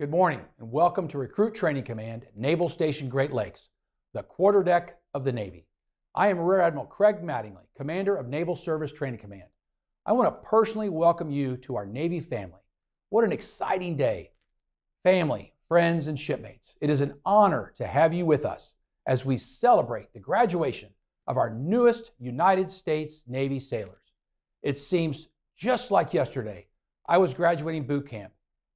Good morning and welcome to Recruit Training Command, Naval Station Great Lakes, the quarterdeck of the Navy. I am Rear Admiral Craig Mattingly, Commander of Naval Service Training Command. I want to personally welcome you to our Navy family. What an exciting day. Family, friends, and shipmates, it is an honor to have you with us as we celebrate the graduation of our newest United States Navy sailors. It seems just like yesterday, I was graduating boot camp,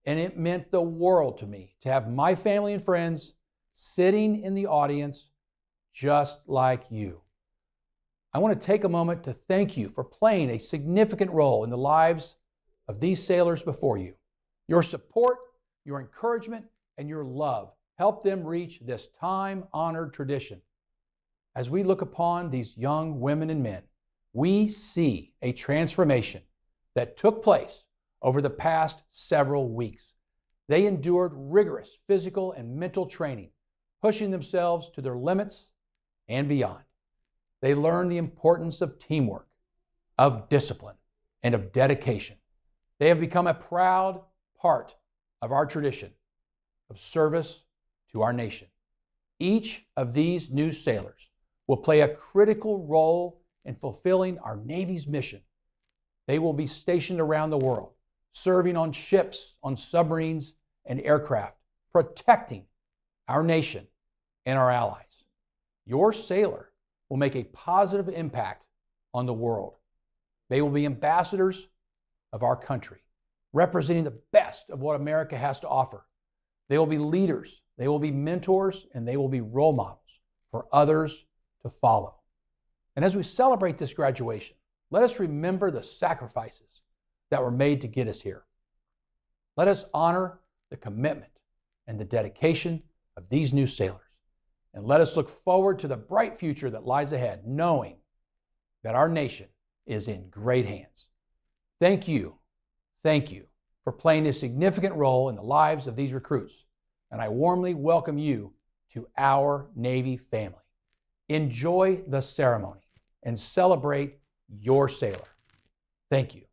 and it meant the world to me to have my family and friends sitting in the audience just like you. I want to take a moment to thank you for playing a significant role in the lives of these sailors before you. Your support, your encouragement, and your love helped them reach this time honored tradition. As we look upon these young women and men, we see a transformation that took place over the past several weeks. They endured rigorous physical and mental training, pushing themselves to their limits and beyond. They learned the importance of teamwork, of discipline, and of dedication. They have become a proud part of our tradition of service to our nation. Each of these new sailors will play a critical role in fulfilling our Navy's mission. They will be stationed around the world, serving on ships, on submarines, and aircraft, protecting our nation and our allies. Your sailor will make a positive impact on the world. They will be ambassadors of our country, representing the best of what America has to offer. They will be leaders, they will be mentors, and they will be role models for others to follow. And as we celebrate this graduation, let us remember the sacrifices that were made to get us here. Let us honor the commitment and the dedication of these new sailors. And let us look forward to the bright future that lies ahead, knowing that our nation is in great hands. Thank you, thank you for playing a significant role in the lives of these recruits. And I warmly welcome you to our Navy family. Enjoy the ceremony and celebrate your sailor. Thank you.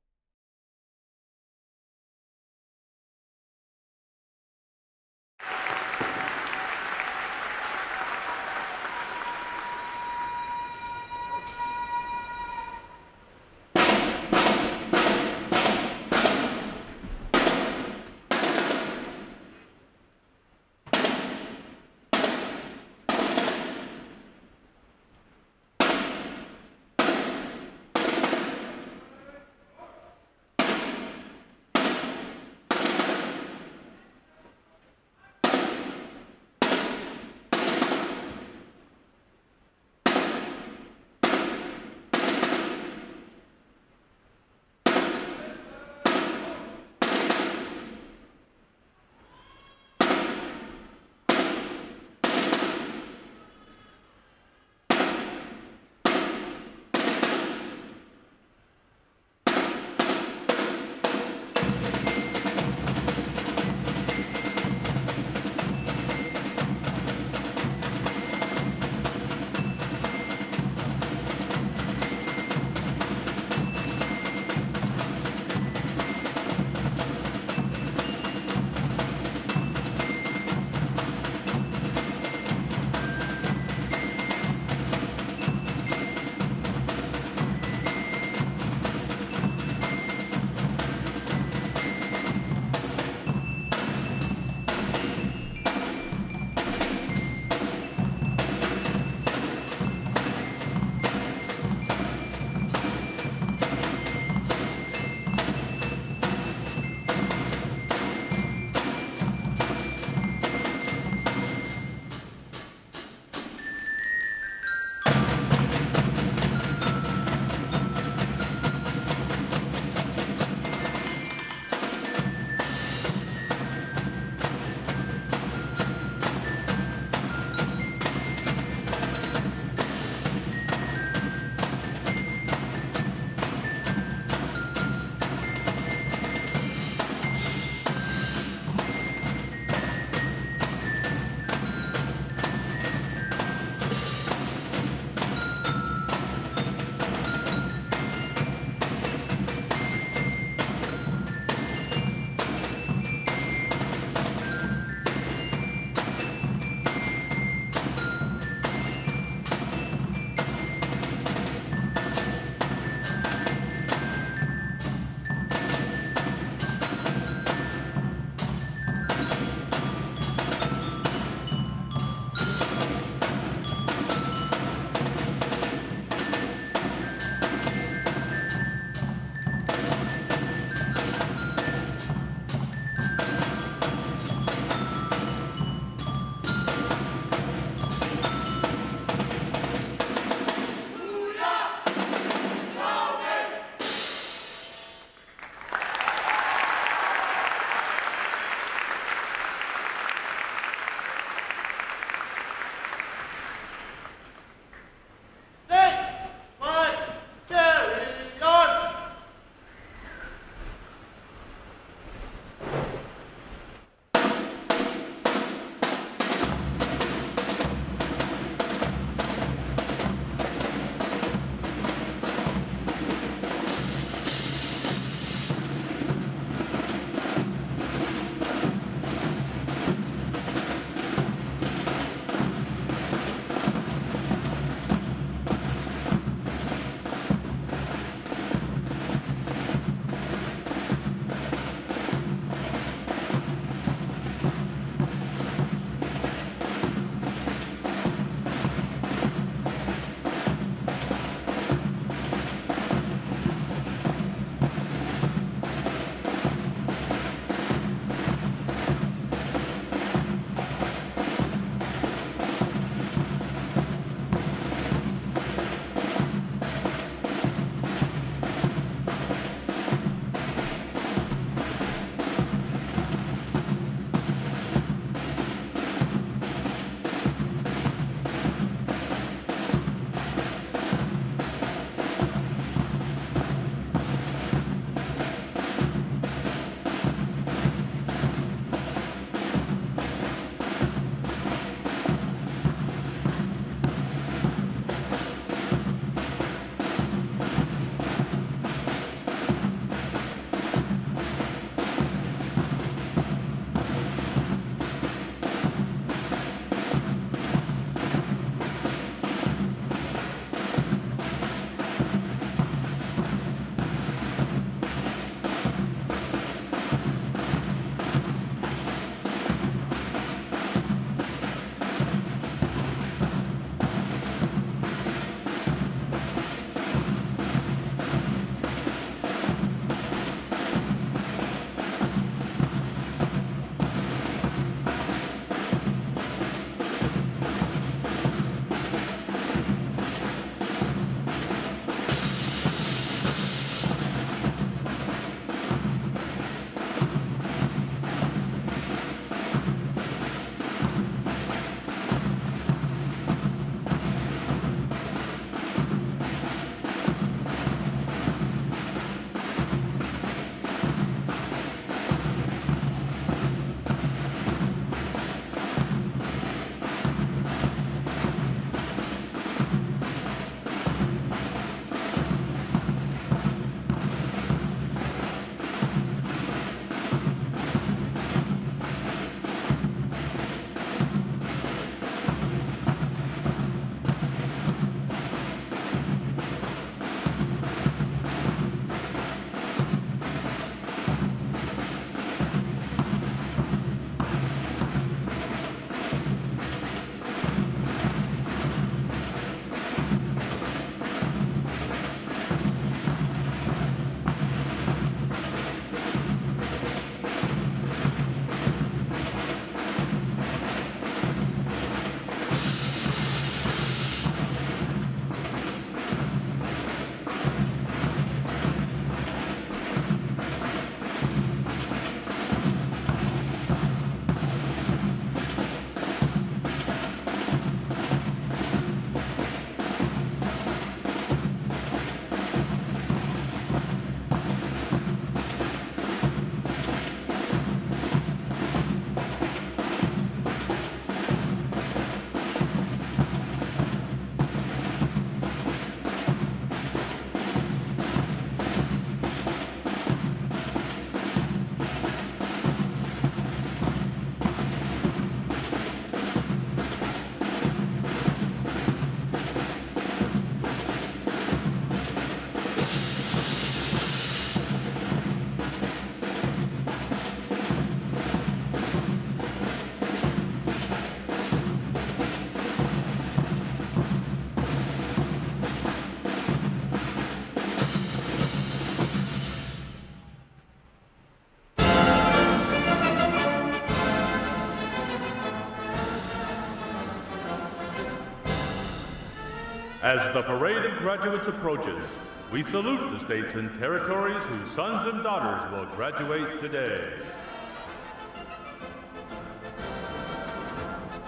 As the parade of graduates approaches, we salute the states and territories whose sons and daughters will graduate today.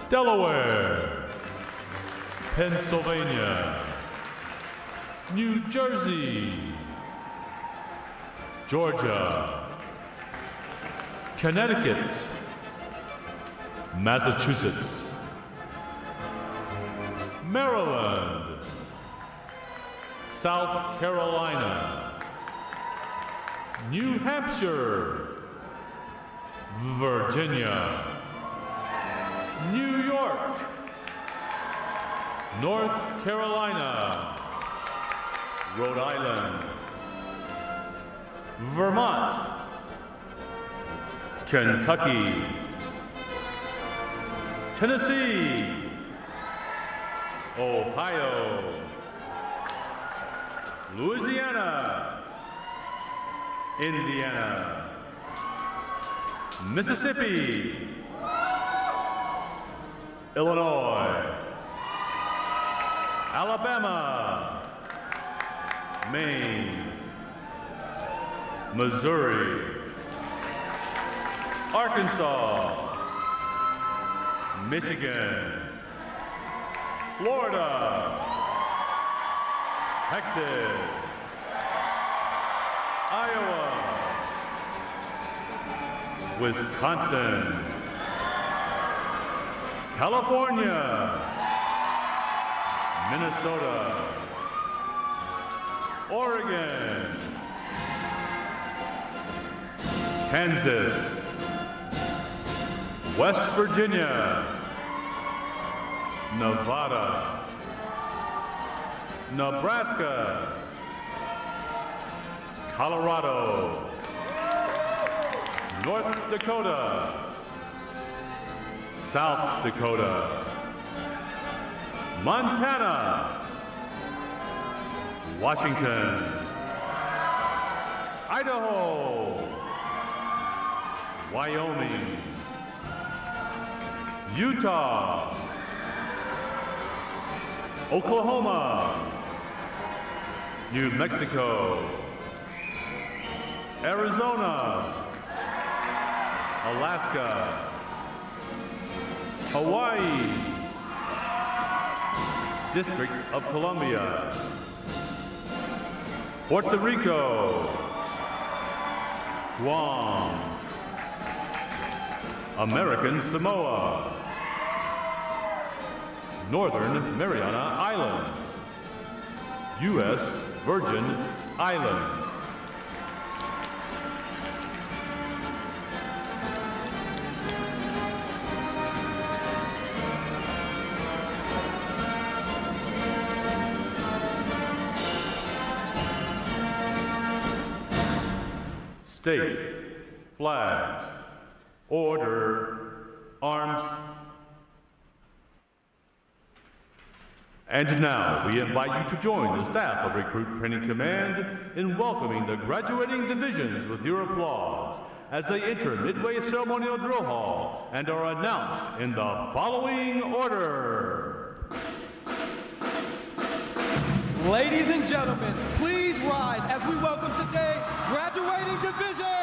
Delaware, Pennsylvania, New Jersey, Georgia, Connecticut, Massachusetts, Maryland, South Carolina, New Hampshire, Virginia, New York, North Carolina, Rhode Island, Vermont, Kentucky, Tennessee, Ohio, Louisiana, Indiana, Mississippi, Illinois, Alabama, Maine, Missouri, Arkansas, Michigan, Florida, Texas, Iowa, Wisconsin, California, Minnesota, Oregon, Kansas, West Virginia, Nevada, Nebraska, Colorado, North Dakota, South Dakota, Montana, Washington, Idaho, Wyoming, Utah, Oklahoma, New Mexico, Arizona, Alaska, Hawaii, District of Columbia, Puerto Rico, Guam, American Samoa, Northern Mariana Islands, U.S. Virgin Islands. State, flags, order, arms, And now, we invite you to join the staff of Recruit Training Command in welcoming the graduating divisions with your applause as they enter Midway Ceremonial Drill Hall and are announced in the following order. Ladies and gentlemen, please rise as we welcome today's graduating divisions.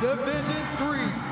Division Three.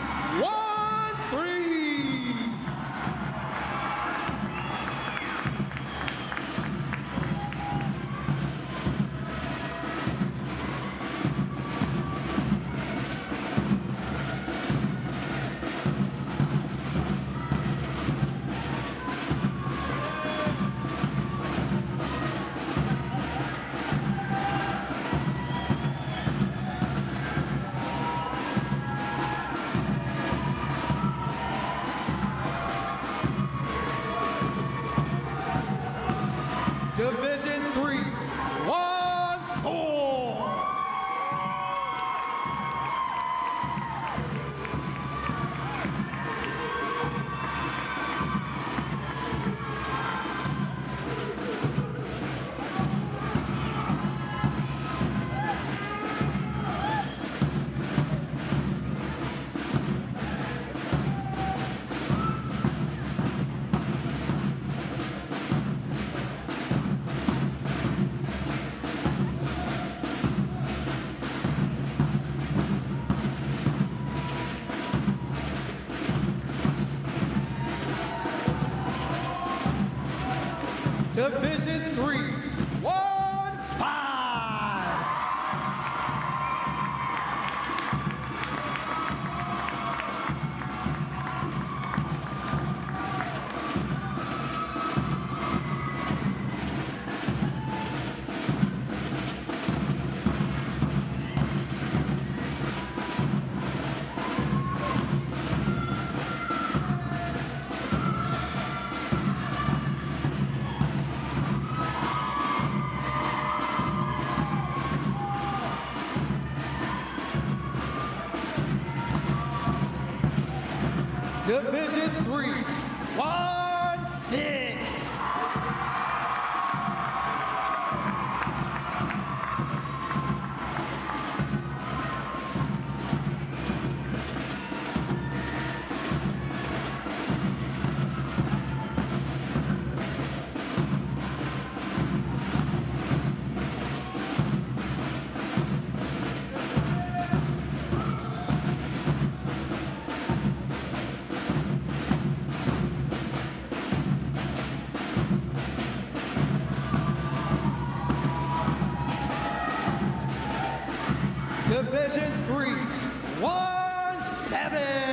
1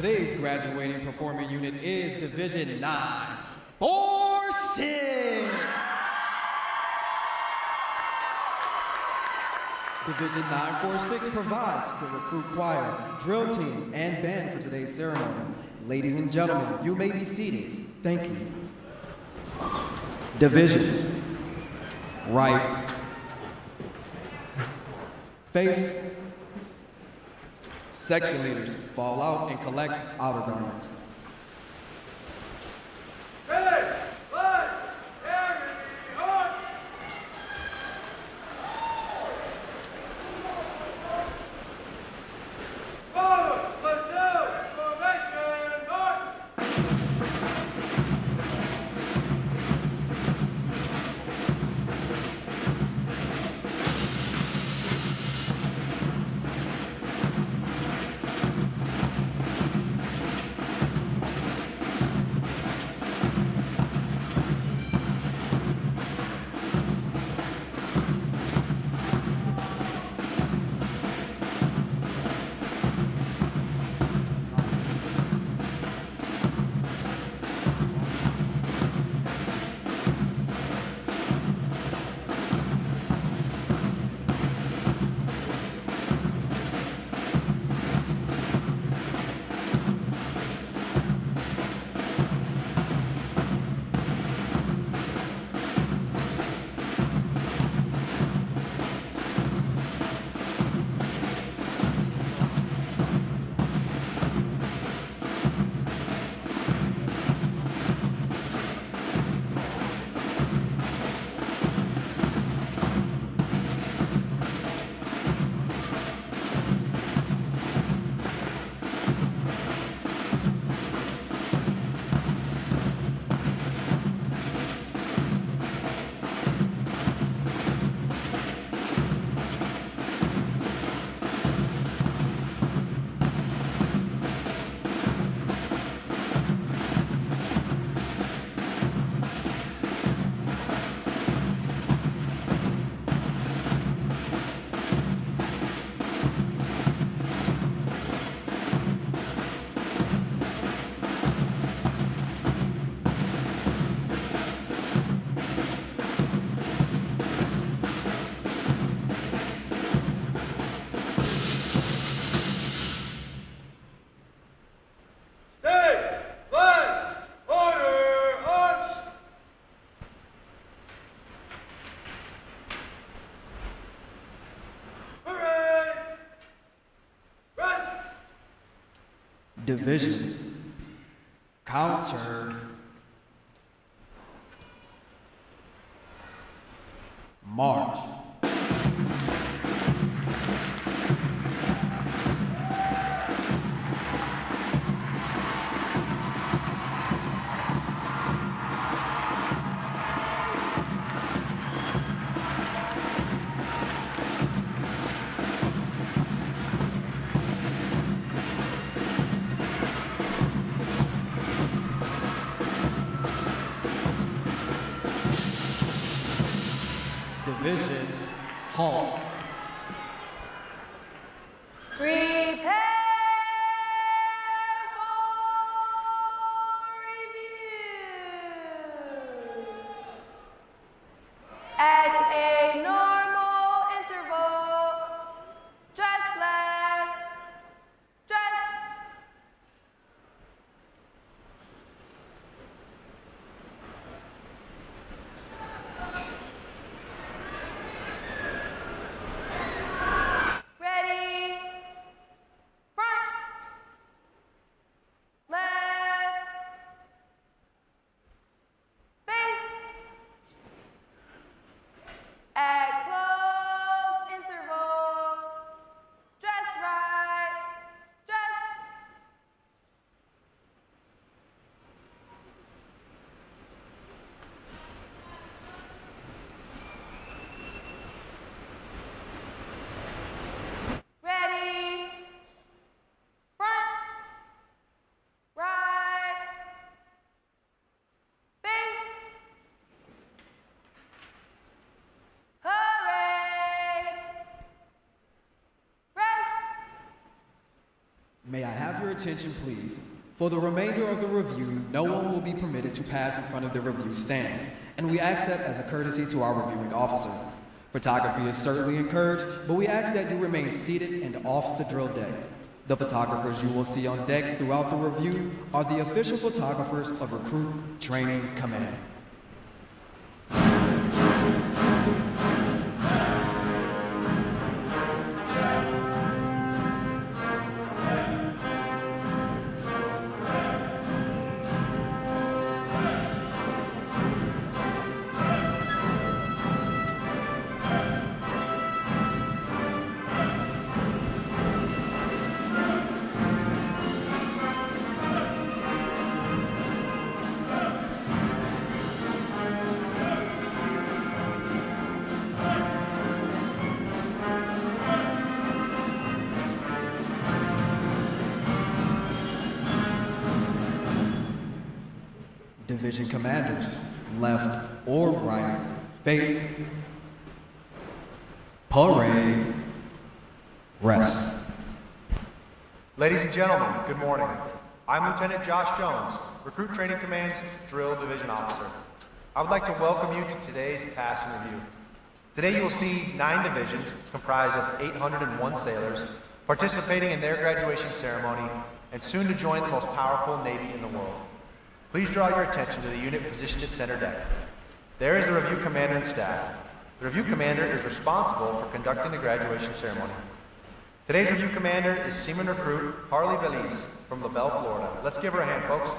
Today's graduating performing unit is Division 9, 4 6. Division 946 provides the recruit choir, drill team, and band for today's ceremony. Ladies and gentlemen, you may be seated. Thank you. Divisions. Right. Face. Section leaders fall out and collect outer garments. Divisions. Counter. May I have your attention, please? For the remainder of the review, no one will be permitted to pass in front of the review stand, and we ask that as a courtesy to our reviewing officer. Photography is certainly encouraged, but we ask that you remain seated and off the drill deck. The photographers you will see on deck throughout the review are the official photographers of Recruit Training Command. Division commanders, left or right, face, parade, rest. Ladies and gentlemen, good morning. I'm Lieutenant Josh Jones, Recruit Training Command's Drill Division Officer. I would like to welcome you to today's pass review. Today you will see nine divisions comprised of 801 sailors participating in their graduation ceremony and soon to join the most powerful Navy in the world. Please draw your attention to the unit positioned at center deck. There is the review commander and staff. The review commander is responsible for conducting the graduation ceremony. Today's review commander is Seaman Recruit Harley Belize from LaBelle, Florida. Let's give her a hand, folks.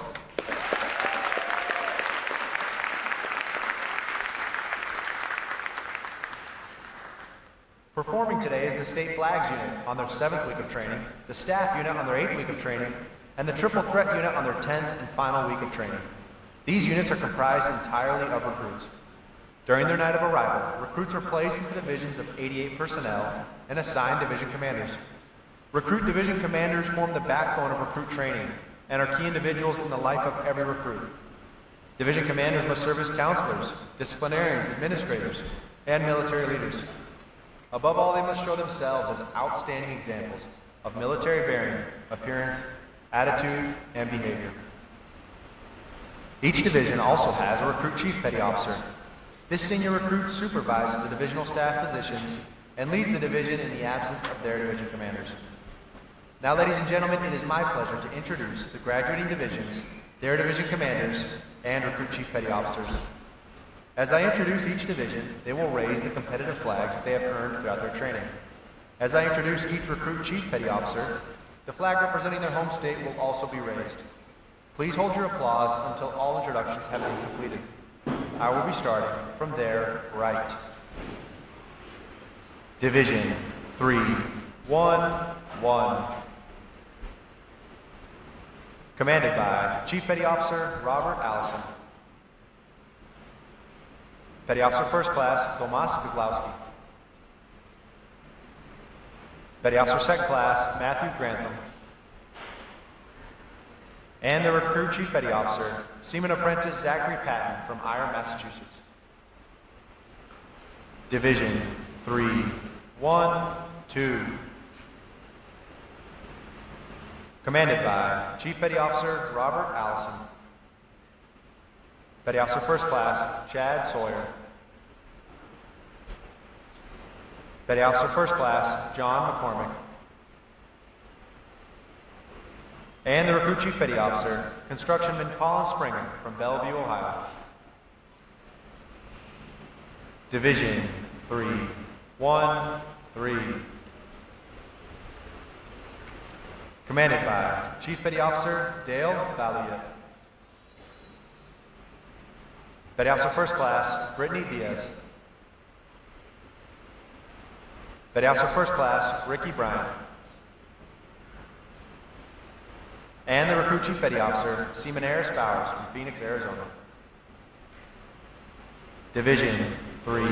Performing today is the State Flags Unit on their seventh week of training, the Staff Unit on their eighth week of training, and the Triple Threat Unit on their 10th and final week of training. These units are comprised entirely of recruits. During their night of arrival, recruits are placed into divisions of 88 personnel and assigned division commanders. Recruit division commanders form the backbone of recruit training and are key individuals in the life of every recruit. Division commanders must serve as counselors, disciplinarians, administrators, and military leaders. Above all, they must show themselves as outstanding examples of military bearing, appearance, attitude, and behavior. Each division also has a recruit chief petty officer. This senior recruit supervises the divisional staff positions and leads the division in the absence of their division commanders. Now, ladies and gentlemen, it is my pleasure to introduce the graduating divisions, their division commanders, and recruit chief petty officers. As I introduce each division, they will raise the competitive flags they have earned throughout their training. As I introduce each recruit chief petty officer, the flag representing their home state will also be raised. Please hold your applause until all introductions have been completed. I will be starting from their right. Division 3, 1, 1. Commanded by Chief Petty Officer Robert Allison. Petty Officer First Class Tomas Kozlowski. Petty Officer Second Class Matthew Grantham. And the Recruit Chief Petty Officer, Seaman Apprentice Zachary Patton from Iron, Massachusetts. Division 3, 1, 2. Commanded by Chief Petty Officer Robert Allison. Petty Officer First Class Chad Sawyer. Petty Officer First Class John McCormick. And the Recruit Chief Petty Officer, Constructionman Colin Springer from Bellevue, Ohio. Division 3, 1, 3. Commanded by Chief Petty Officer Dale Valia. Petty Officer First Class Brittany Diaz. Petty Officer First Class Ricky Brown. And the Recruit Chief Petty Officer Seaman Harris Bowers from Phoenix, Arizona. Division 3,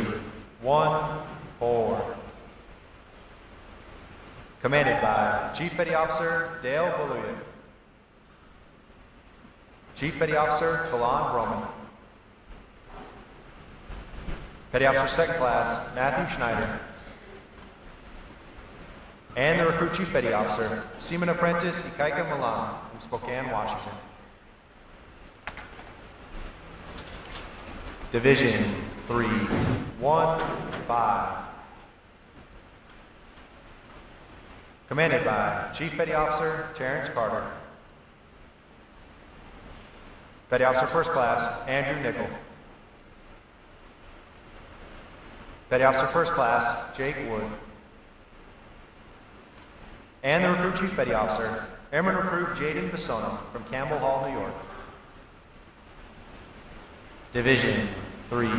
1, 4. Commanded by Chief Petty Officer Dale Baluya. Chief Petty Officer Kalan Roman. Petty Officer Second Class Matthew Schneider. And the Recruit Chief Petty Officer, Seaman Apprentice Ikaika Milan from Spokane, Washington. Division three, one, five. Commanded by Chief Petty Officer Terrence Carter. Petty Officer First Class Andrew Nickel. Petty Officer First Class Jake Wood. And the Recruit Chief Petty Officer, Airman Recruit Jaden Bisona from Campbell Hall, New York. Division 3,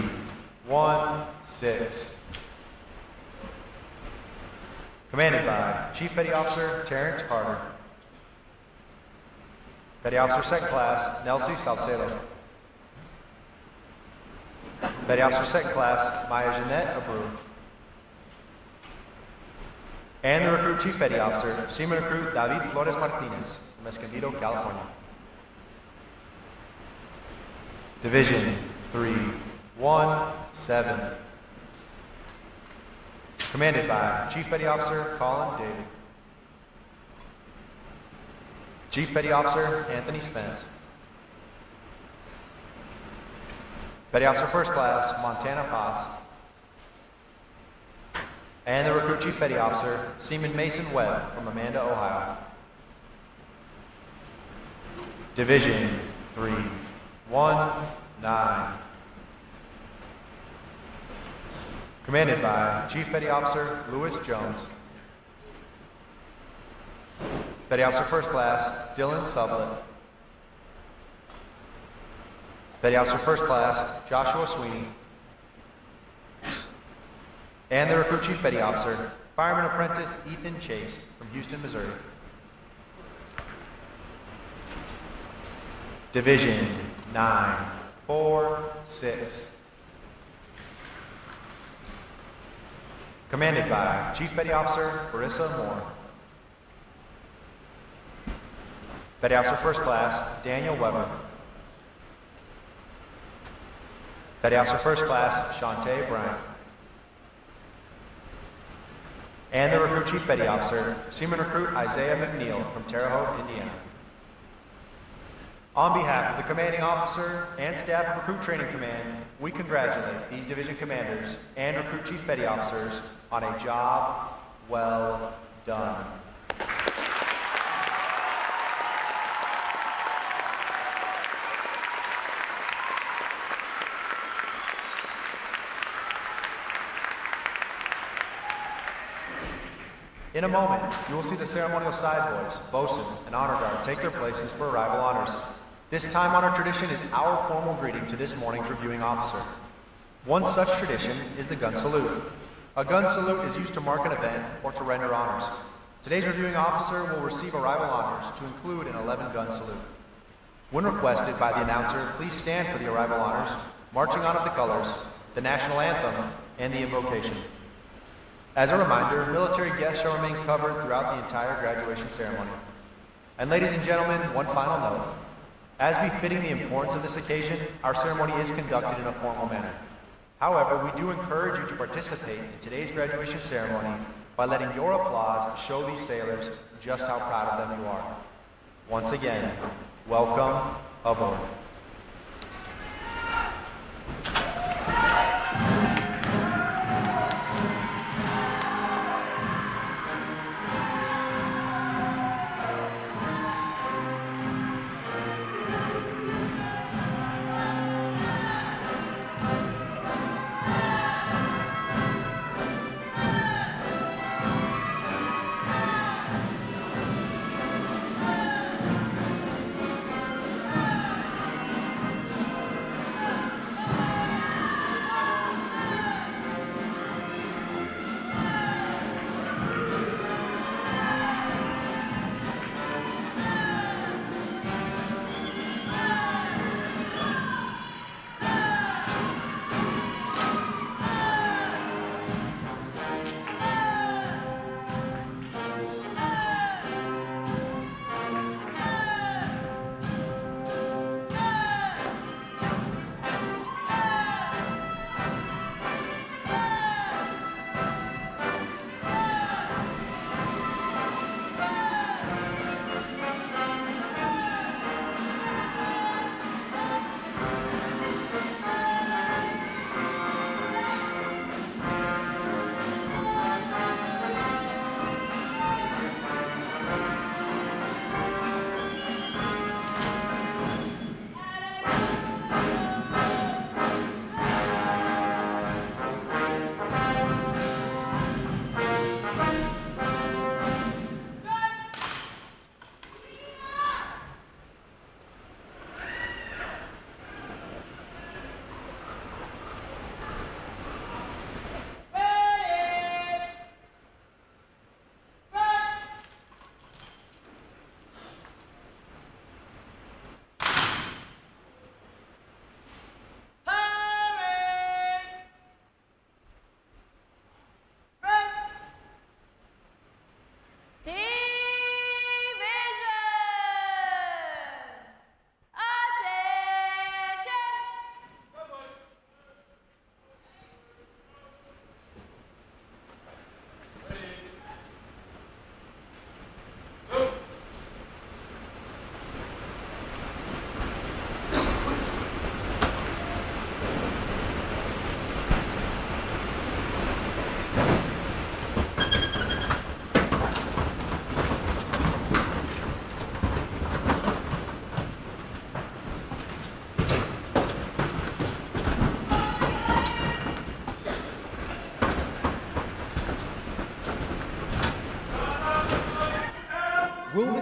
1, 6. Commanded by Chief Petty Officer Terrence Carter. Petty Officer Second Class Nelsie Salcedo. Petty Officer Second Class Maya Jeanette Abreu. And the Recruit Chief Petty Officer, Seaman Recruit David Flores Martinez from Escondido, California. Division 3, 1, 7. Commanded by Chief Petty Officer Colin David. Chief Petty Officer Anthony Spence. Petty Officer First Class Montana Potts. And the Recruit Chief Petty Officer Seaman Mason Webb from Amanda, Ohio. Division 3, 1, 9. Commanded by Chief Petty Officer Lewis Jones. Petty Officer First Class Dylan Sublett. Petty Officer First Class Joshua Sweeney. And the Recruit Chief Petty Officer, Fireman Apprentice Ethan Chase from Houston, Missouri. Division 9, 4, 6. Commanded by Chief Petty Officer Farissa Moore. Petty Officer First Class Daniel Weber. Petty Officer First Class Shantae Bryant. And the Recruit Chief Petty Officer, Seaman Recruit Isaiah McNeil from Terre Haute, Indiana. On behalf of the commanding officer and staff of Recruit Training Command, we congratulate these division commanders and Recruit Chief Petty Officers on a job well done. In a moment, you will see the ceremonial side boys, bosun, and honor guard take their places for arrival honors. This time honored tradition is our formal greeting to this morning's reviewing officer. One such tradition is the gun salute. A gun salute is used to mark an event or to render honors. Today's reviewing officer will receive arrival honors to include an 11 gun salute. When requested by the announcer, please stand for the arrival honors, marching on of the colors, the national anthem, and the invocation. As a reminder, military guests shall remain covered throughout the entire graduation ceremony. And ladies and gentlemen, one final note. As befitting the importance of this occasion, our ceremony is conducted in a formal manner. However, we do encourage you to participate in today's graduation ceremony by letting your applause show these sailors just how proud of them you are. Once again, welcome aboard.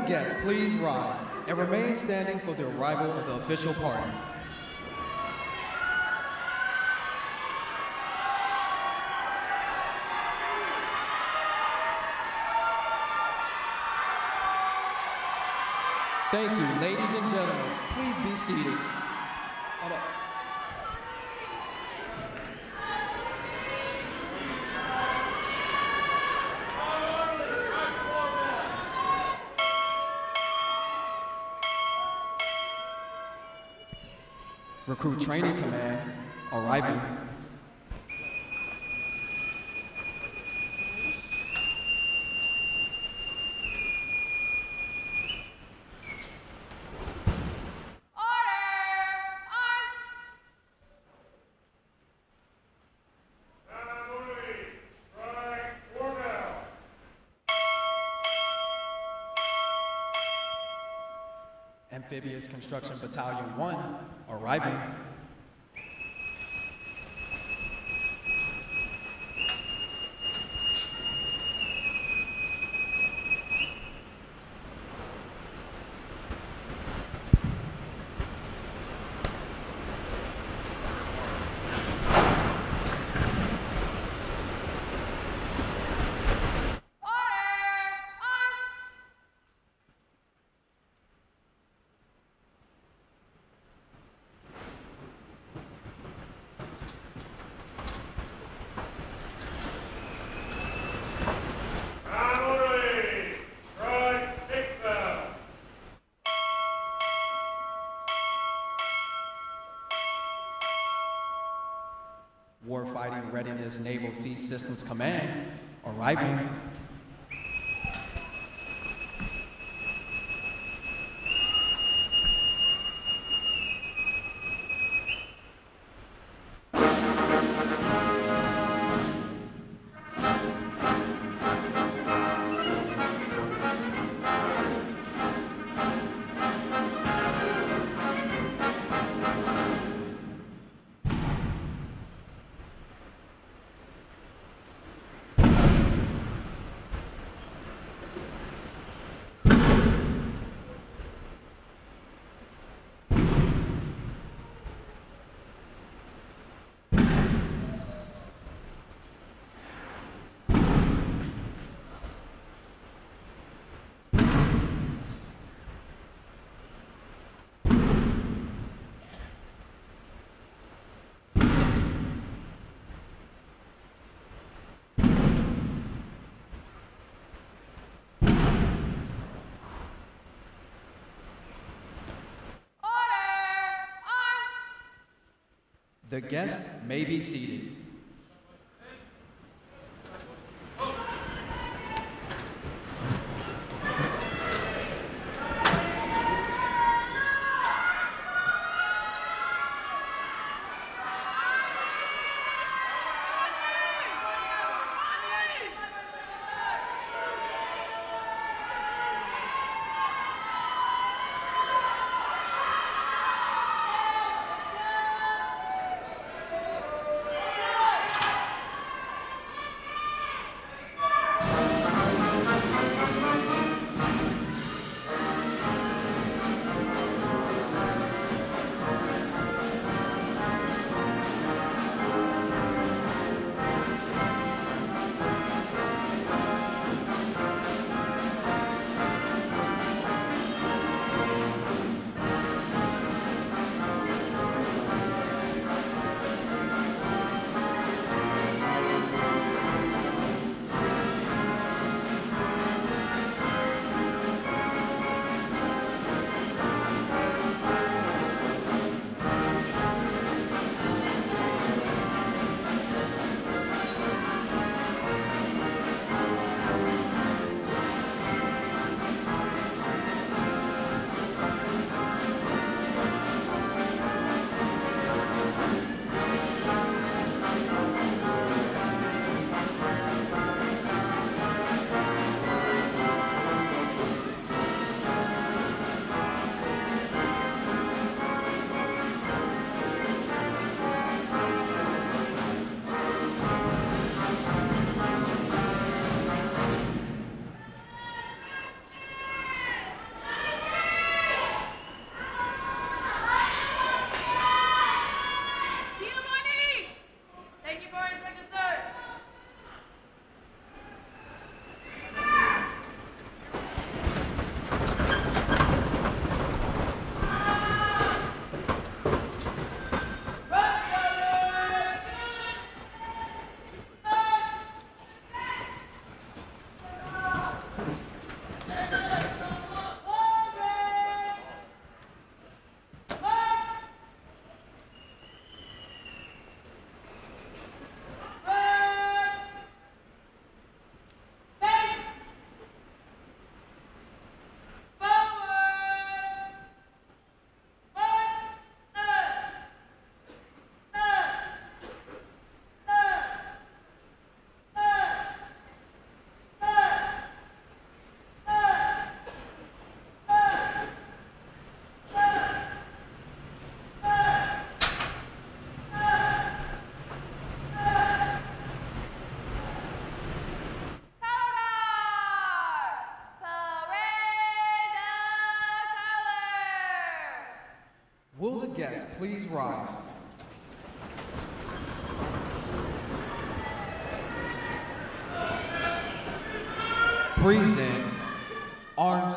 Guests please rise and remain standing for the arrival of the official party? Thank you, ladies and gentlemen. Please be seated. Recruit Training Command arriving. Order! Arms! Amphibious Construction Battalion 1 arriving. Order! Arms! Cavalry, strike six bell. Warfighting Readiness Naval Sea Systems Command arriving. The guest may be seated. Guests please rise? Present arms.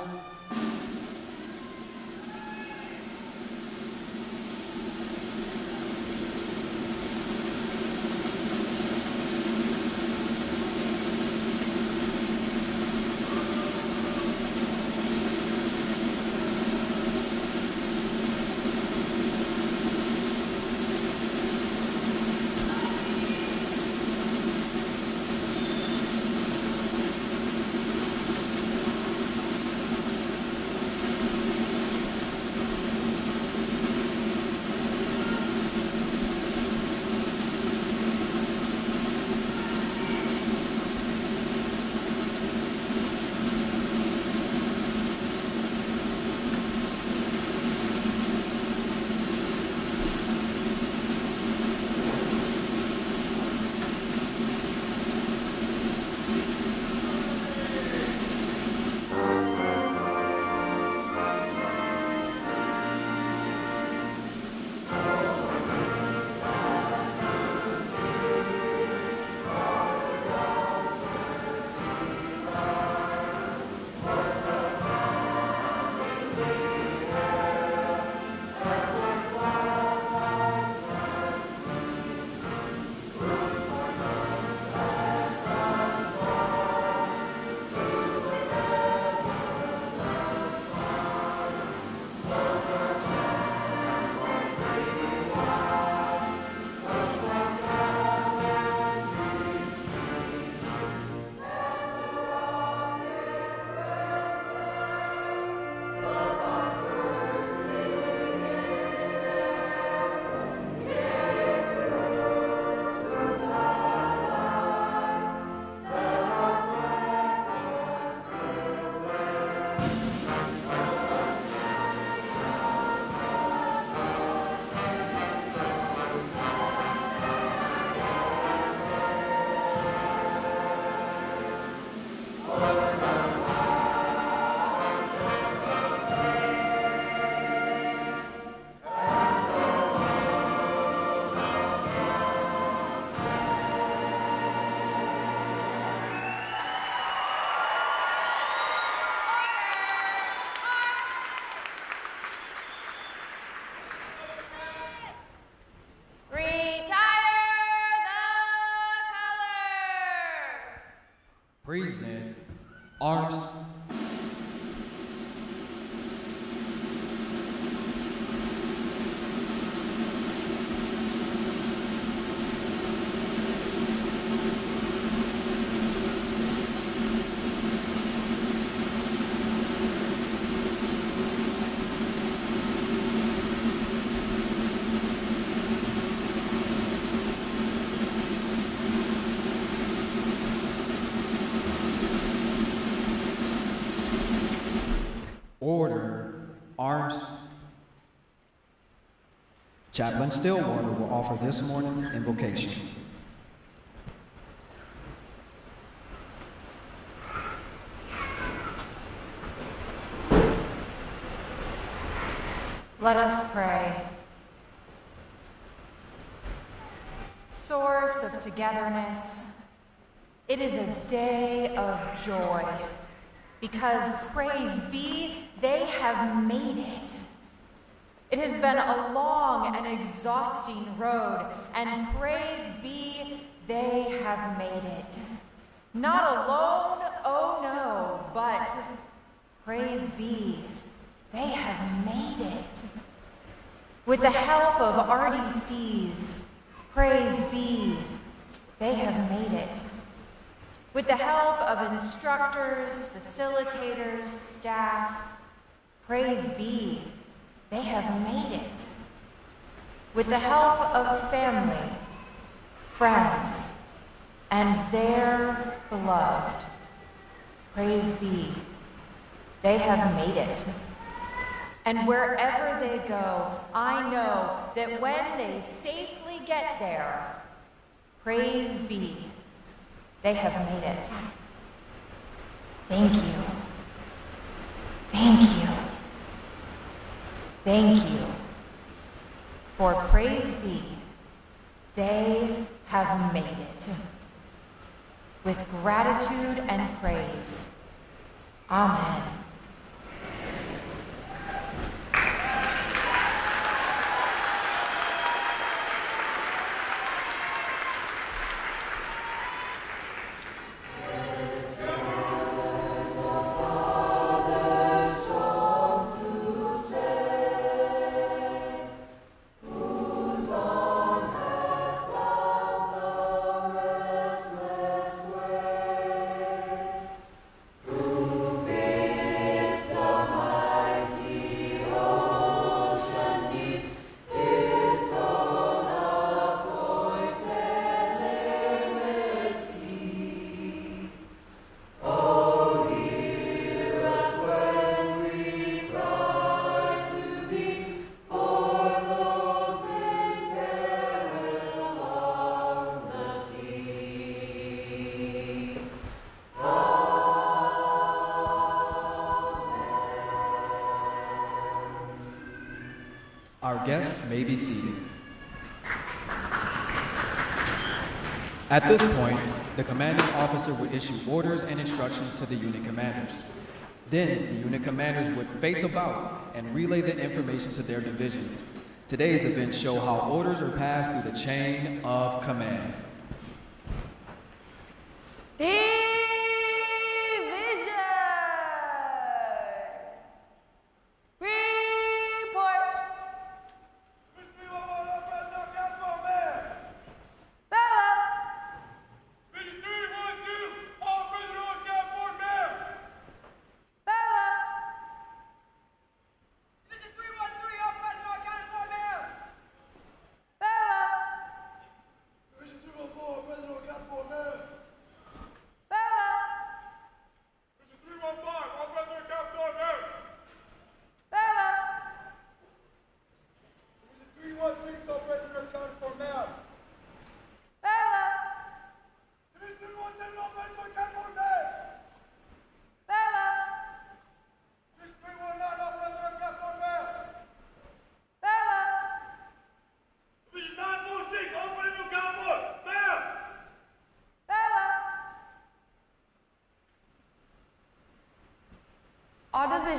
Chaplain Stillwater will offer this morning's invocation. Let us pray. Source of togetherness, it is a day of joy because praise be, they have made it. Been a long and exhausting road, and praise be, they have made it. Not alone, oh no, but praise be, they have made it. With the help of RDCs, praise be, they have made it. With the help of instructors, facilitators, staff, praise be, they have made it. With the help of family, friends, and their beloved, praise be, they have made it. And wherever they go, I know that when they safely get there, praise be, they have made it. Thank you. Thank you. For praise be, they have made it. With gratitude and praise. Amen. Issue orders and instructions to the unit commanders. Then, the unit commanders would face about and relay the information to their divisions. Today's events show how orders are passed through the chain of command.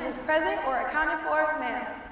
Divisions present or accounted for, ma'am.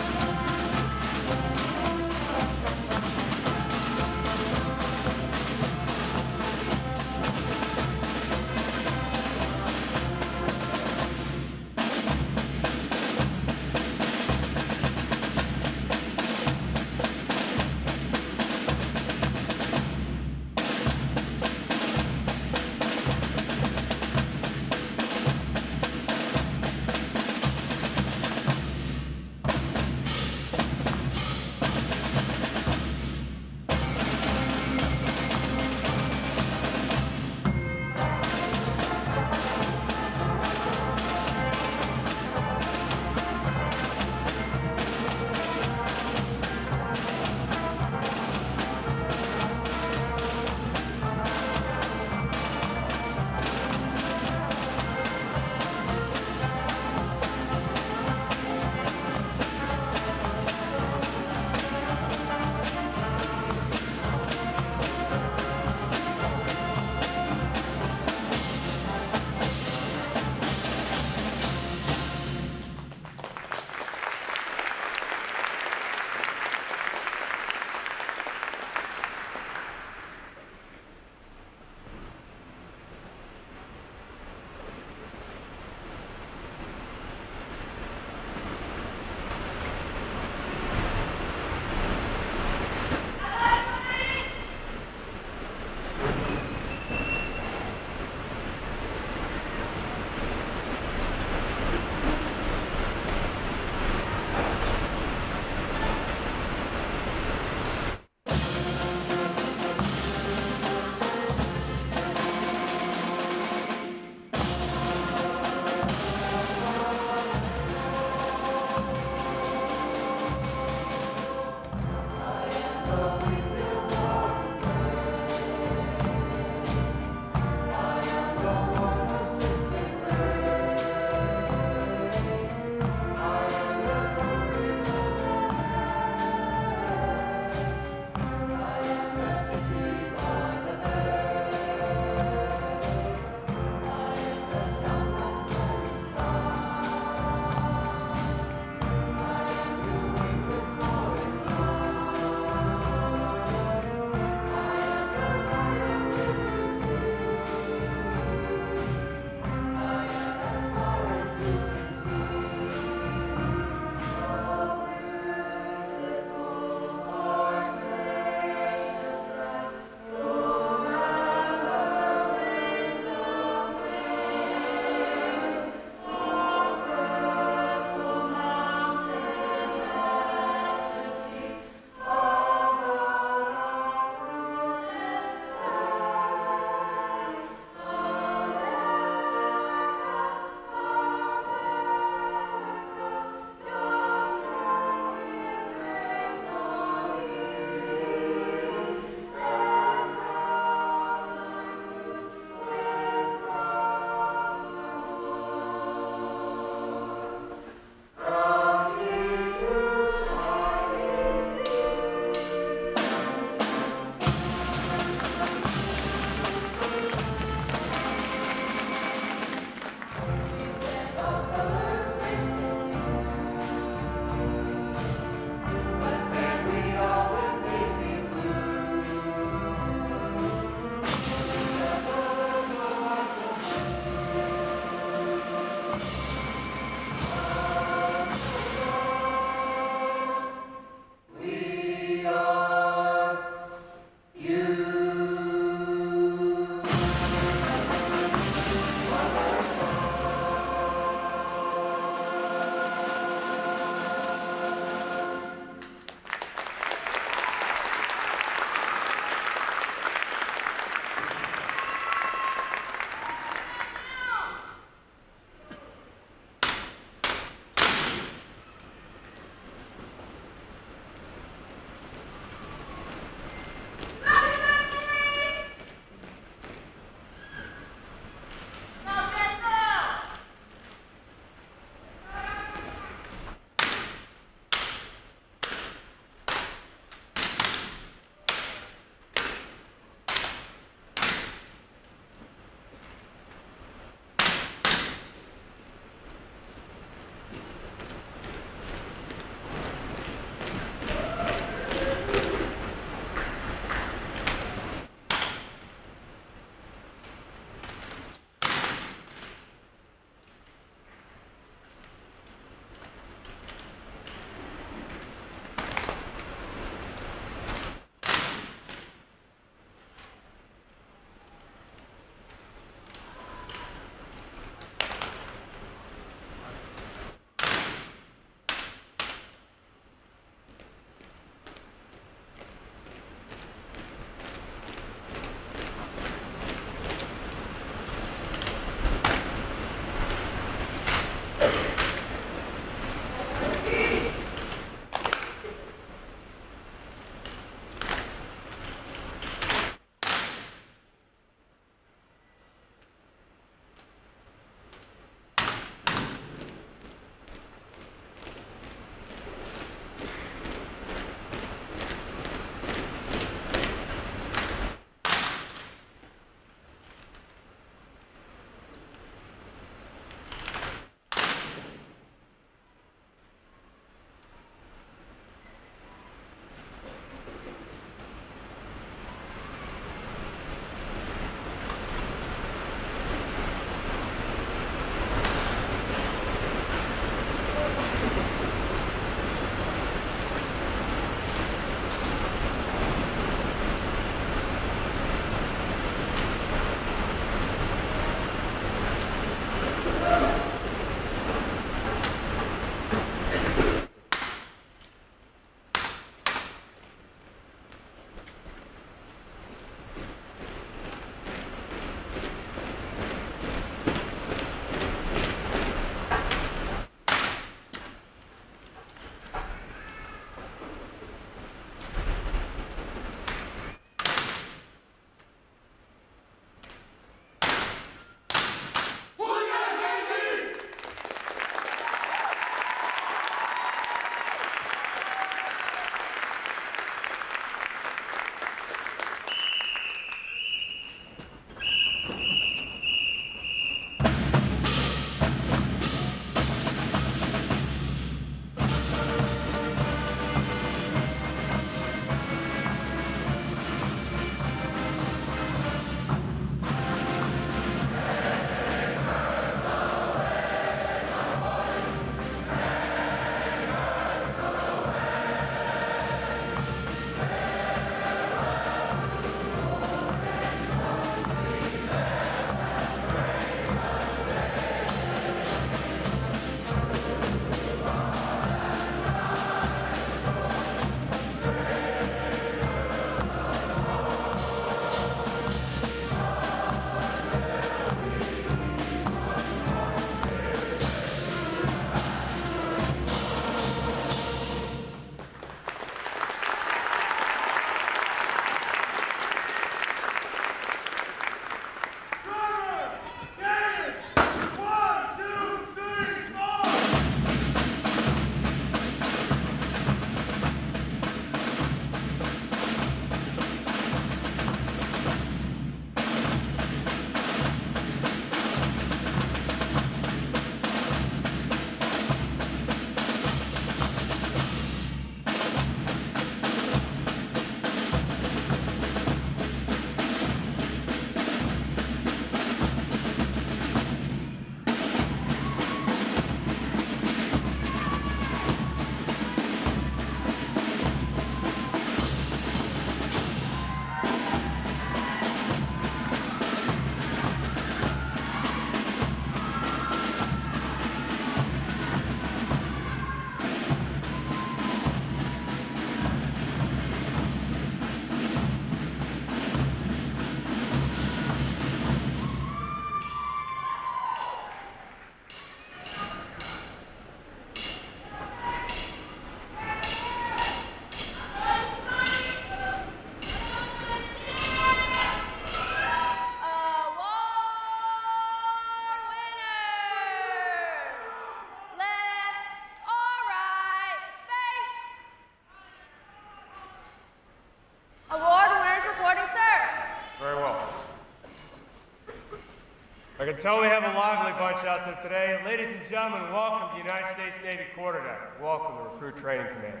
I can tell we have a lively bunch out there today. Ladies and gentlemen, welcome to the United States Navy Quarterdeck. Welcome to Recruit Training Command.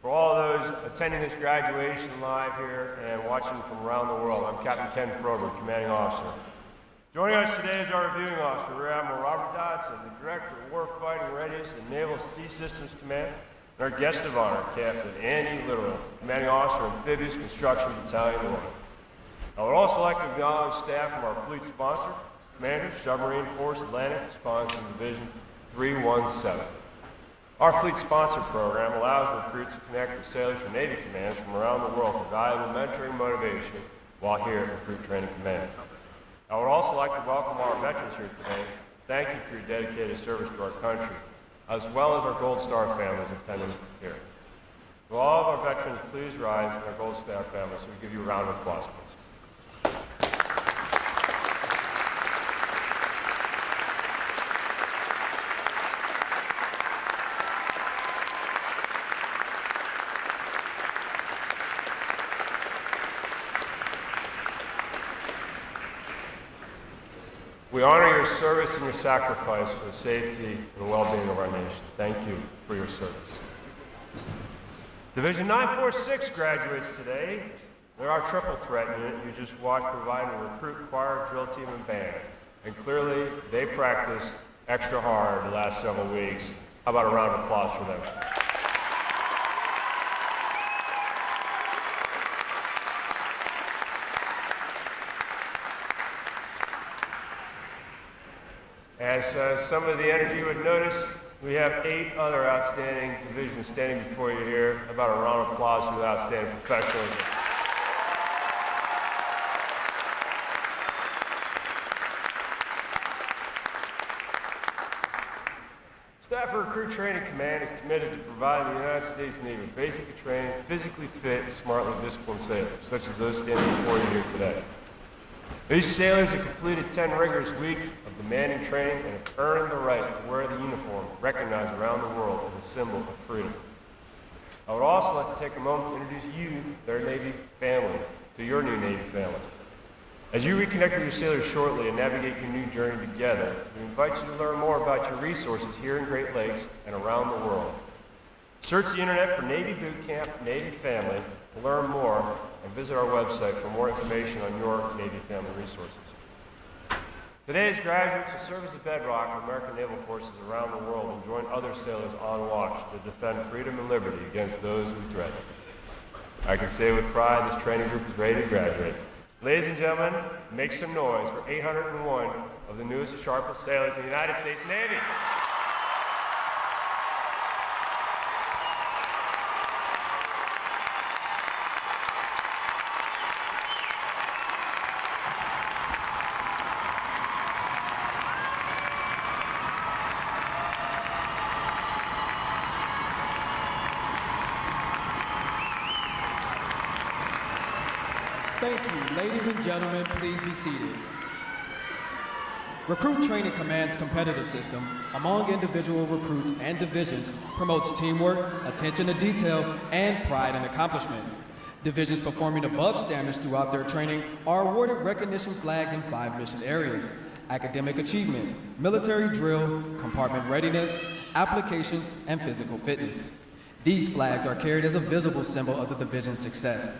For all those attending this graduation live here and watching from around the world, I'm Captain Ken Froberg, Commanding Officer. Joining us today is our reviewing officer, Rear Admiral Robert Dodson, the Director of Warfighting Readiness and Naval Sea Systems Command, and our guest of honor, Captain Andy Little, Commanding Officer, Amphibious Construction Battalion 1. I would also like to acknowledge staff from our fleet sponsor, Commander, Submarine Force Atlantic, sponsoring Division 317. Our fleet sponsor program allows recruits to connect with sailors from Navy commands from around the world for valuable mentoring and motivation while here at Recruit Training Command. I would also like to welcome our veterans here today. Thank you for your dedicated service to our country, as well as our Gold Star families attending here. Will all of our veterans please rise and our Gold Star families we give you a round of applause, honor your service and your sacrifice for the safety and well-being of our nation. Thank you for your service. Division 946 graduates today. They're our triple threat unit you just watched provide a recruit choir, drill team, and band. And clearly, they practiced extra hard the last several weeks. How about a round of applause for them? As uh, some of the energy would notice, we have eight other outstanding divisions standing before you here. About a round of applause for the outstanding professionalism. Staff of Recruit Training Command is committed to providing the United States Navy basically trained, physically fit, smartly disciplined sailors, such as those standing before you here today. These sailors have completed 10 rigorous weeks of demanding training and have earned the right to wear the uniform recognized around the world as a symbol of freedom. I would also like to take a moment to introduce you, their Navy family, to your new Navy family. As you reconnect with your sailors shortly and navigate your new journey together, we invite you to learn more about your resources here in Great Lakes and around the world. Search the internet for Navy Boot Camp Navy Family to learn more and visit our website for more information on your Navy family resources. Today's graduates will serve as the bedrock of American naval forces around the world and join other sailors on watch to defend freedom and liberty against those who threaten. I can say with pride this training group is ready to graduate. Ladies and gentlemen, make some noise for 801 of the newest and sharpest sailors in the United States Navy. Gentlemen, please be seated. Recruit Training Command's competitive system among individual recruits and divisions promotes teamwork, attention to detail, and pride in accomplishment. Divisions performing above standards throughout their training are awarded recognition flags in five mission areas academic achievement, military drill, compartment readiness, applications, and physical fitness. These flags are carried as a visible symbol of the division's success.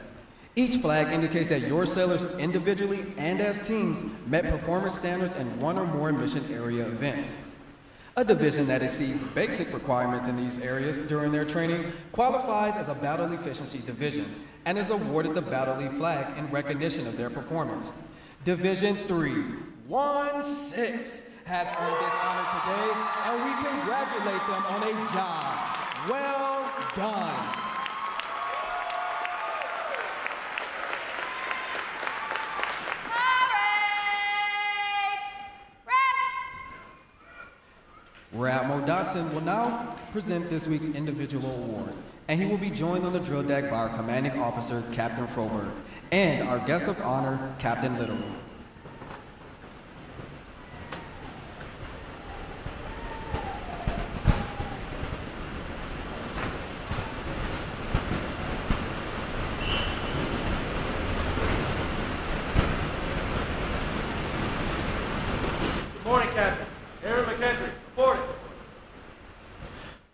Each flag indicates that your sailors individually and as teams met performance standards in one or more mission area events. A division that exceeds basic requirements in these areas during their training qualifies as a battle efficiency division and is awarded the Battle E flag in recognition of their performance. Division 3, 1 6, has earned this honor today, and we congratulate them on a job well done. Rear Admiral Dodson will now present this week's individual award, and he will be joined on the drill deck by our commanding officer, Captain Froberg, and our guest of honor, Captain Little.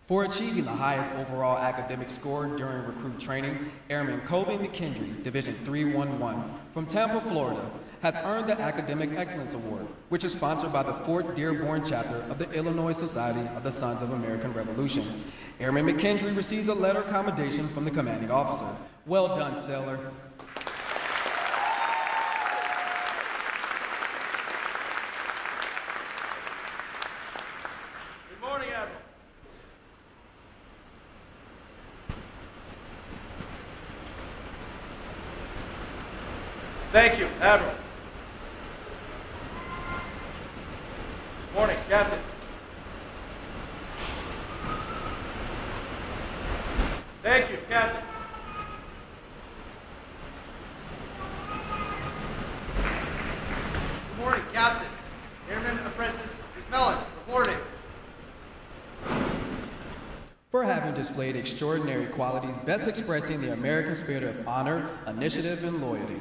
For achieving the highest overall academic score during recruit training, Airman Kobe McKendry, Division 311, from Tampa, Florida, has earned the Academic Excellence Award, which is sponsored by the Fort Dearborn chapter of the Illinois Society of the Sons of American Revolution. Airman McKendry receives a letter of commendation from the commanding officer. Well done, sailor. Good morning, Admiral. Thank you, Admiral. Morning, Captain. Thank you, Captain. Good morning, Captain. Airman Apprentice McMillan reporting. for having displayed extraordinary qualities best expressing the American spirit of honor, initiative, and loyalty.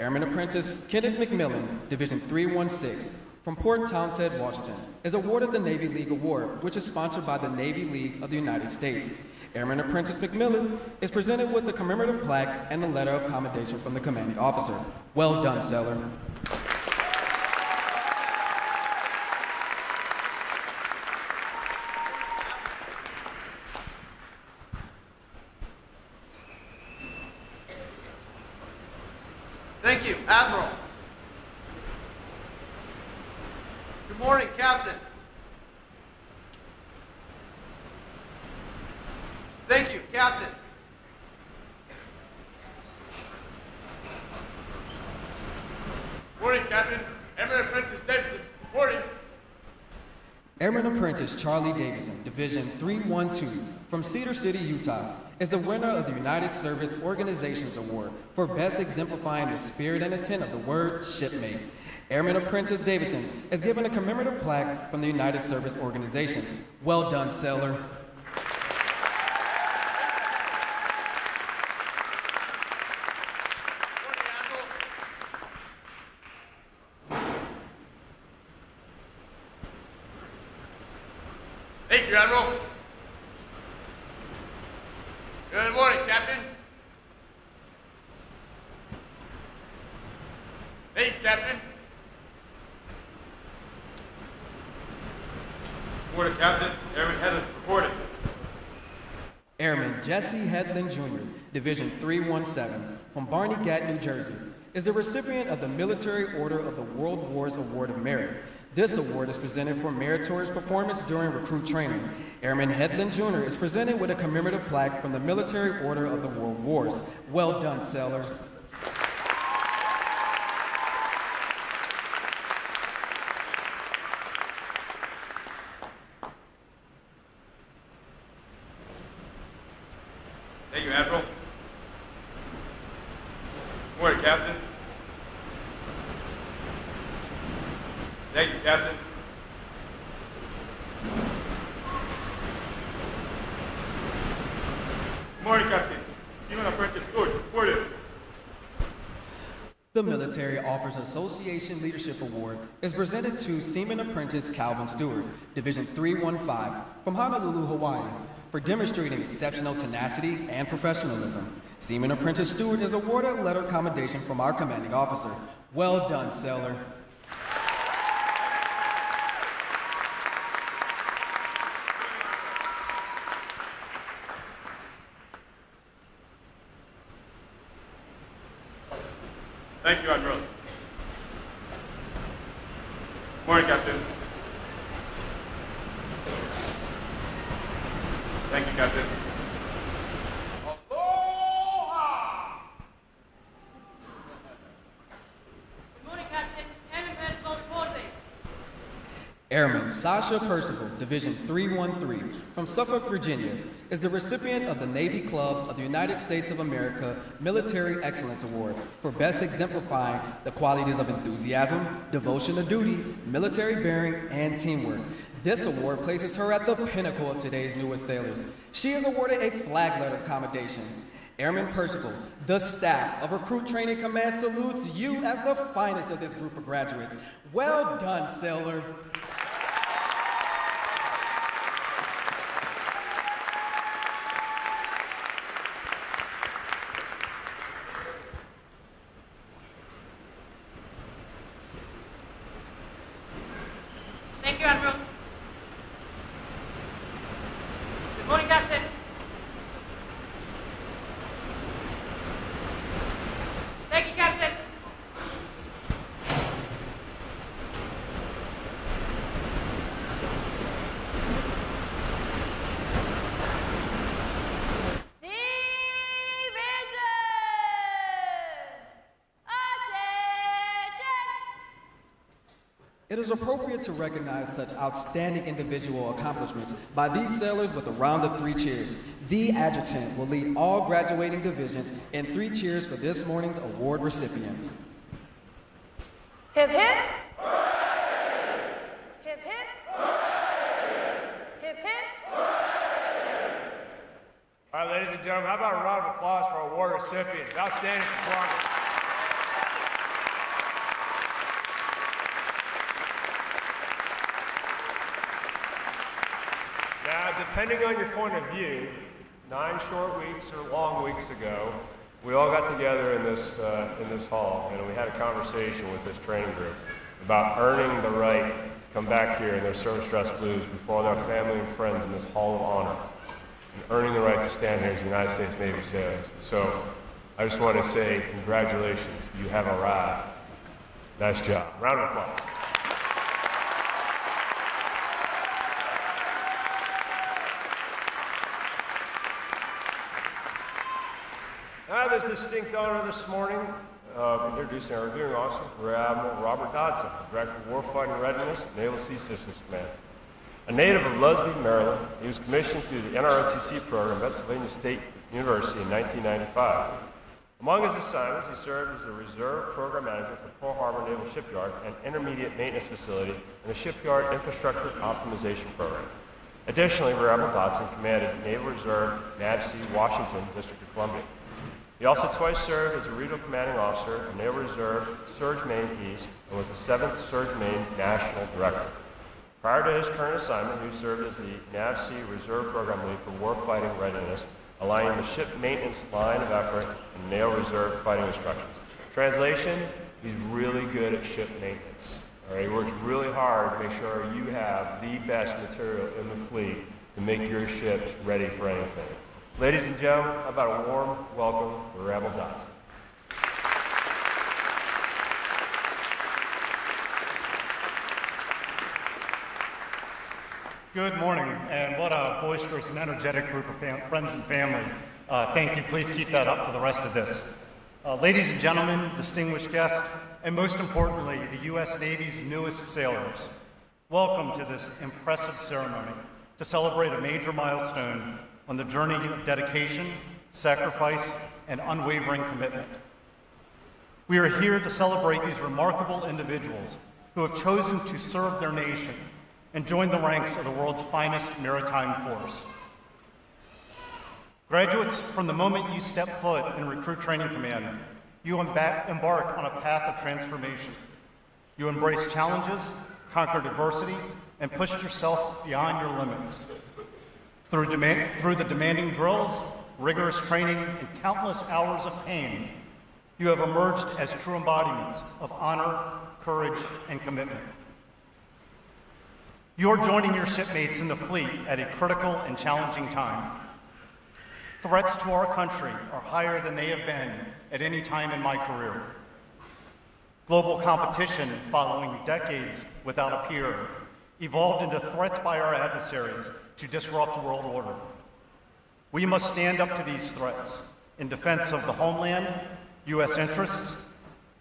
Airman Apprentice Kenneth McMillan, Division 316, from Port Townsend, Washington, is awarded the Navy League Award, which is sponsored by the Navy League of the United States. Airman Apprentice McMillan is presented with a commemorative plaque and a letter of commendation from the commanding officer. Well done, sailor. Thank you, Admiral. Good morning, Captain. Thank you, Captain. Morning, Captain. Airman Apprentice Davidson, reporting. Airman Apprentice Charlie Davidson, Division 312, from Cedar City, Utah, is the winner of the United Service Organizations Award for best exemplifying the spirit and intent of the word shipmate. Airman Apprentice Davidson is given a commemorative plaque from the United Service Organizations. Well done, sailor. Thank you, Admiral. Good morning, Captain. Thank you, Captain. Morning, Captain. Airman Heather reporting. Airman Jesse Headland Jr., Division 317, from Barnegat, New Jersey, is the recipient of the Military Order of the World Wars Award of Merit. This award is presented for meritorious performance during recruit training. Airman Headland Jr. is presented with a commemorative plaque from the Military Order of the World Wars. Well done, sailor. Thank you, Admiral. Morning, Captain. Thank you, Captain. Morning, Captain. Seaman Apprentice Good. Reported. The Military Officers Association Leadership Award is presented to Seaman Apprentice Calvin Stewart, Division 315, from Honolulu, Hawaii, for demonstrating exceptional tenacity and professionalism. Seaman Apprentice Stewart is awarded a letter commendation from our commanding officer. Well done, sailor. Thank you, Admiral. Morning, Captain. Thank you, Captain. Aloha! Good morning, Captain. Airman Percival reporting. Airman Percival, Division 313, from Suffolk, Virginia, is the recipient of the Navy Club of the United States of America Military Excellence Award for best exemplifying the qualities of enthusiasm, devotion to duty, military bearing, and teamwork. This award places her at the pinnacle of today's newest sailors. She is awarded a flag letter commendation. Airman Percival, the staff of Recruit Training Command salutes you as the finest of this group of graduates. Well done, sailor. It is appropriate to recognize such outstanding individual accomplishments by these sailors with a round of three cheers. The adjutant will lead all graduating divisions in three cheers for this morning's award recipients. Hip hip. Hip hip. Hip hip. All right, ladies and gentlemen, how about a round of applause for our award recipients? Outstanding performance. Now, depending on your point of view, nine short weeks or long weeks ago, we all got together in this, uh, in this hall and we had a conversation with this training group about earning the right to come back here in their service dress blues before their family and friends in this hall of honor and earning the right to stand here as United States Navy sailors. So I just want to say congratulations, you have arrived. Nice job. Round of applause. Have distinct honor this morning of introducing our reviewing officer, Rear Admiral Robert Dodson, Director of Warfighting Readiness, Naval Sea Systems Command. A native of Lusby, Maryland, he was commissioned through the NROTC program at Pennsylvania State University in 1995. Among his assignments, he served as the Reserve Program Manager for Pearl Harbor Naval Shipyard and Intermediate Maintenance Facility in the Shipyard Infrastructure Optimization Program. Additionally, Rear Admiral Dodson commanded Naval Reserve NAVSEA Washington, District of Columbia. He also twice served as a regional commanding officer of Naval Reserve Surge Main East and was the 7th Surge Main National Director. Prior to his current assignment, he served as the NAVSEA Reserve Program Lead for Warfighting Readiness, aligning the ship maintenance line of effort and Naval Reserve fighting instructions. Translation, he's really good at ship maintenance. All right, he works really hard to make sure you have the best material in the fleet to make your ships ready for anything. Ladies and gentlemen, about a warm welcome for Rebel Dodson. Good morning, and what a boisterous and energetic group of friends and family. Uh, thank you. Please keep that up for the rest of this. Uh, ladies and gentlemen, distinguished guests, and most importantly, the U.S. Navy's newest sailors, welcome to this impressive ceremony to celebrate a major milestone on the journey of dedication, sacrifice, and unwavering commitment. We are here to celebrate these remarkable individuals who have chosen to serve their nation and join the ranks of the world's finest maritime force. Graduates, from the moment you step foot in Recruit Training Command, you embark on a path of transformation. You embrace challenges, conquer adversity, and push yourself beyond your limits. Through, demand- through the demanding drills, rigorous training, and countless hours of pain, you have emerged as true embodiments of honor, courage, and commitment. You're joining your shipmates in the fleet at a critical and challenging time. Threats to our country are higher than they have been at any time in my career. Global competition, following decades without a peer, evolved into threats by our adversaries to disrupt world order. We must stand up to these threats in defense of the homeland, U.S. interests,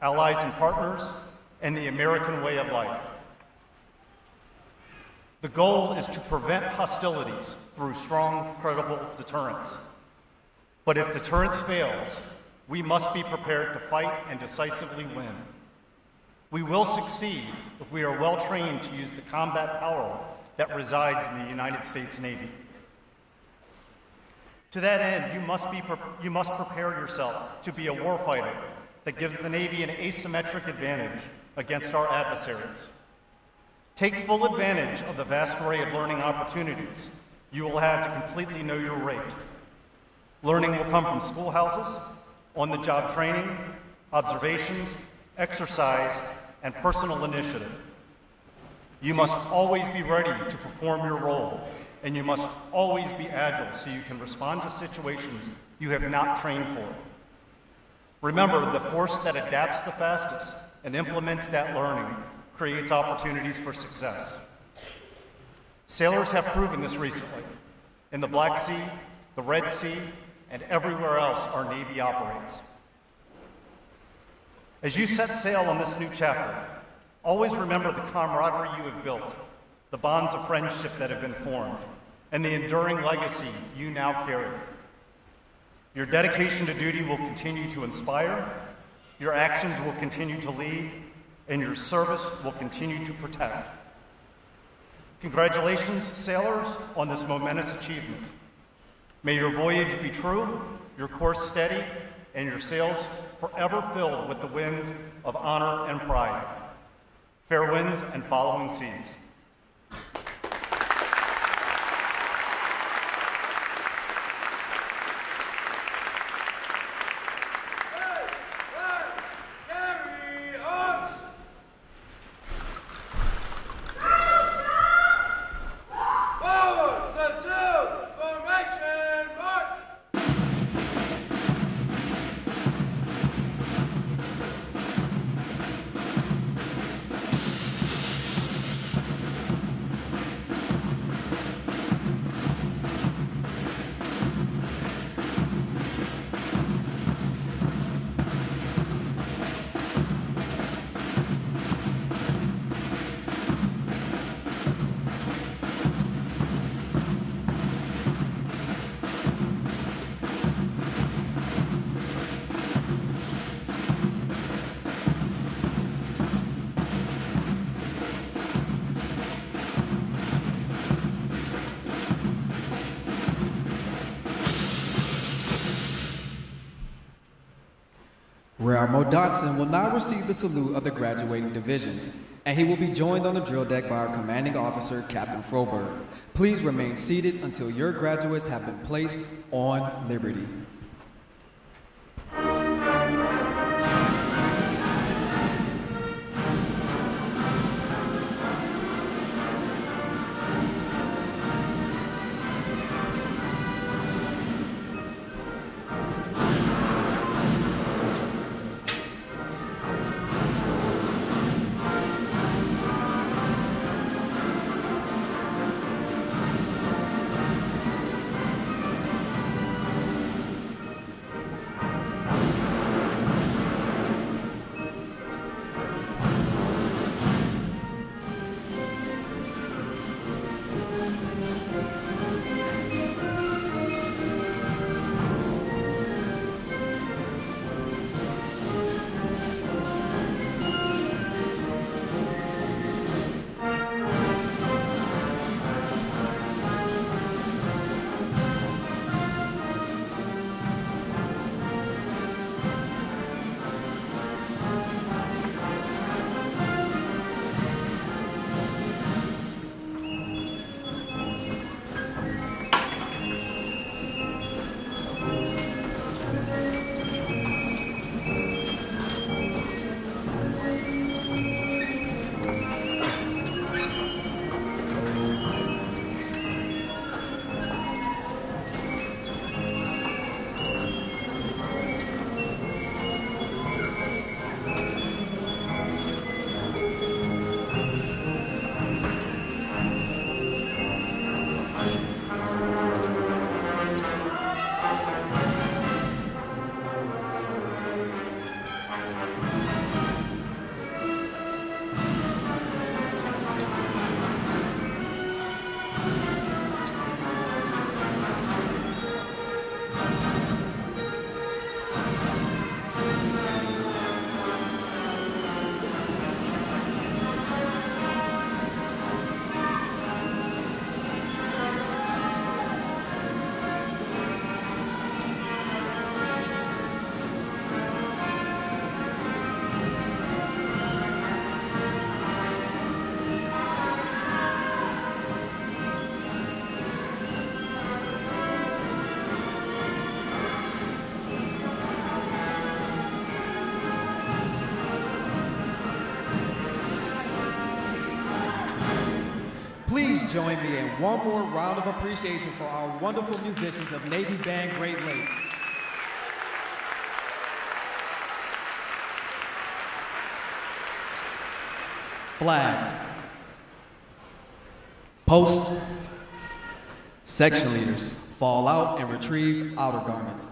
allies and partners, and the American way of life. The goal is to prevent hostilities through strong, credible deterrence. But if deterrence fails, we must be prepared to fight and decisively win. We will succeed if we are well trained to use the combat power that resides in the United States Navy. To that end, you must, be you must prepare yourself to be a warfighter that gives the Navy an asymmetric advantage against our adversaries. Take full advantage of the vast array of learning opportunities you will have to completely know your rate. Learning will come from schoolhouses, on the job training, observations, exercise, and personal initiative. You must always be ready to perform your role, and you must always be agile so you can respond to situations you have not trained for. Remember, the force that adapts the fastest and implements that learning creates opportunities for success. Sailors have proven this recently. In the Black Sea, the Red Sea, and everywhere else our Navy operates. As you set sail on this new chapter, Always remember the camaraderie you have built, the bonds of friendship that have been formed, and the enduring legacy you now carry. Your dedication to duty will continue to inspire, your actions will continue to lead, and your service will continue to protect. Congratulations, sailors, on this momentous achievement. May your voyage be true, your course steady, and your sails forever filled with the winds of honor and pride. Fair winds and following seas. Dodson will now receive the salute of the graduating divisions, and he will be joined on the drill deck by our commanding officer, Captain Froberg. Please remain seated until your graduates have been placed on liberty. In one more round of appreciation for our wonderful musicians of Navy Band Great Lakes. Flags. Post. Section leaders, fall out and retrieve outer garments.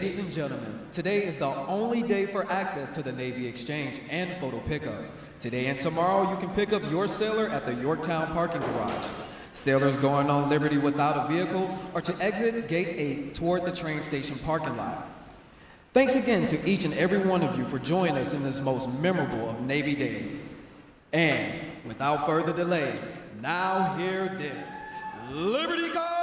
Ladies and gentlemen, today is the only day for access to the Navy Exchange and photo pickup. Today and tomorrow, you can pick up your sailor at the Yorktown parking garage. Sailors going on Liberty without a vehicle are to exit Gate 8 toward the train station parking lot. Thanks again to each and every one of you for joining us in this most memorable of Navy days. And without further delay, now hear this Liberty Call!